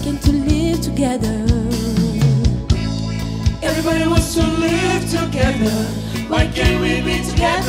liking to live together. Everybody wants to live together. Why can't we be together?